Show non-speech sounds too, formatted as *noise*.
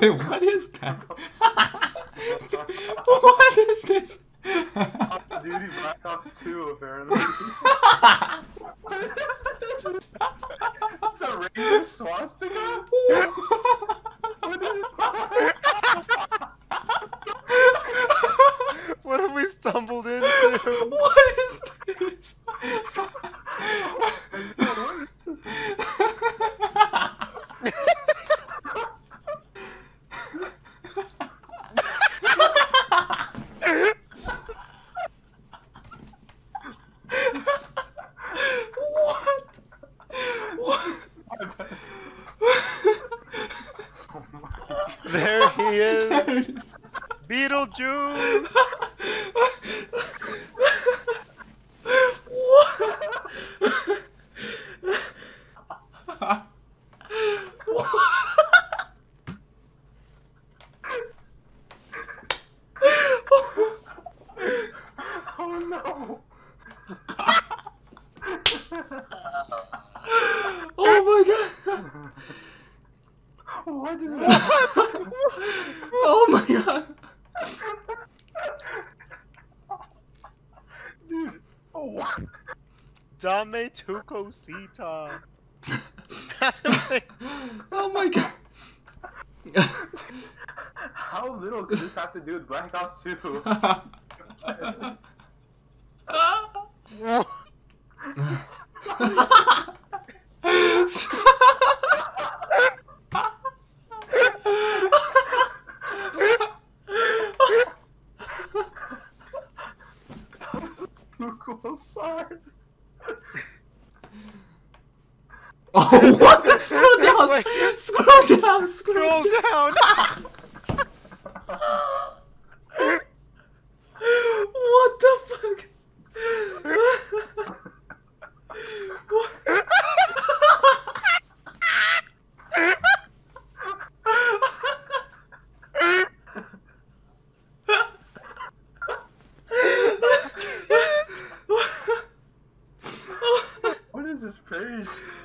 Wait, what is that? *laughs* what is this? Duty Black Ops 2, apparently. what is this? It's a razor swastika? What is What have we stumbled into? *laughs* what is this? what? What? There he is. There it is. Beetlejuice. *laughs* Oh no! Oh my god! What is *laughs* that? Oh my god! Dude, oh, what? Dame Tu Cosita. That's *laughs* a thing. Oh my god! How little could this have to do with Black Ops 2? Who *laughs* cool oh, what the? *laughs* Scroll down! Wait. Scroll down! Scroll Scroll down! down. *laughs* What is this page?